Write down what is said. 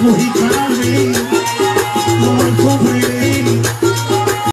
वही काम में